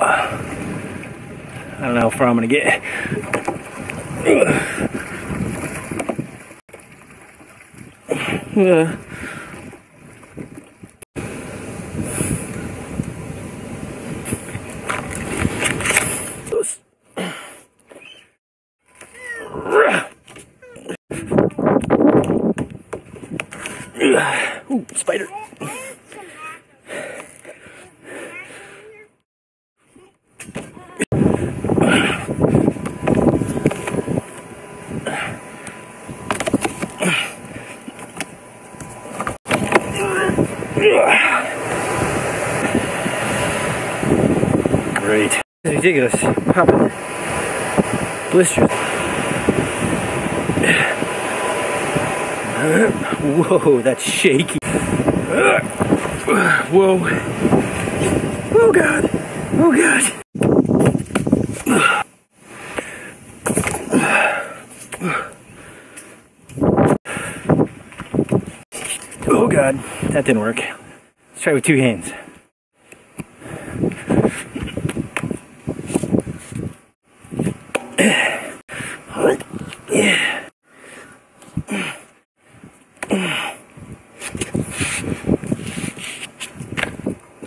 I don't know how far I'm gonna get. Uh, Ooh, spider. Great. It's Ridiculous. Popping blisters. Whoa, that's shaky. Whoa. Oh god. Oh god. Oh god, that didn't work. Let's try with two hands. Yeah.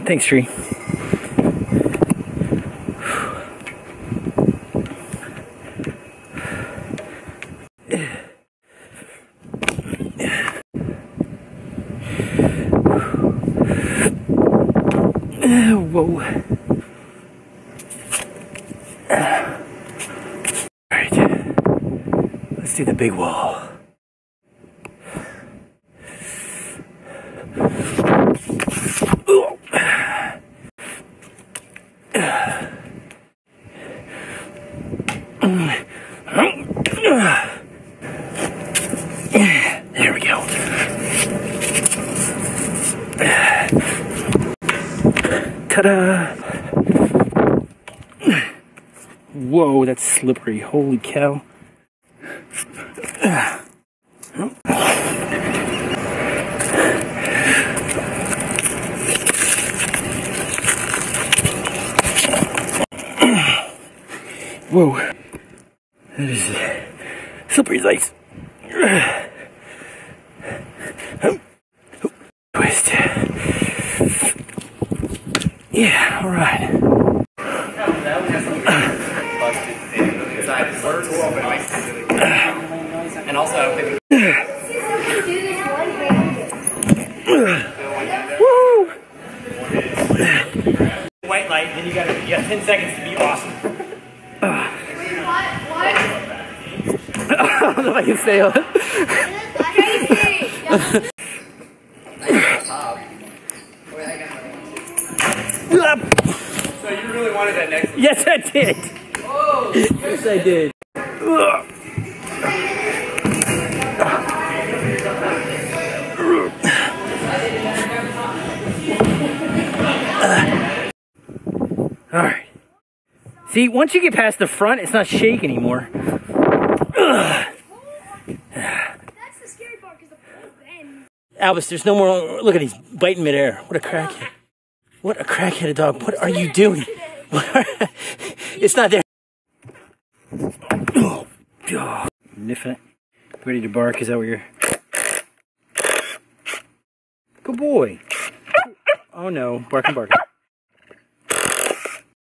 Thanks, Tree. Whoa. Alright. Let's do the big wall. There Ta-da! Whoa, that's slippery. Holy cow. Whoa. That is slippery as ice. Twist. Yeah, all right. And also, I don't think Woo! white light, then you got you got 10 seconds to be awesome. I don't know if I can stay on. So you really wanted that next Yes, I did. Yes, I did. All right. See, once you get past the front, it's not shake anymore. That's the scary part because the pole bends. Albus, there's no more. Look at he's biting midair. What a crackhead. What a crackheaded dog. What are you doing? it's not there. Oh. Niffing it. Ready to bark? Is that what you're. Good boy. Oh no. Barking, barking.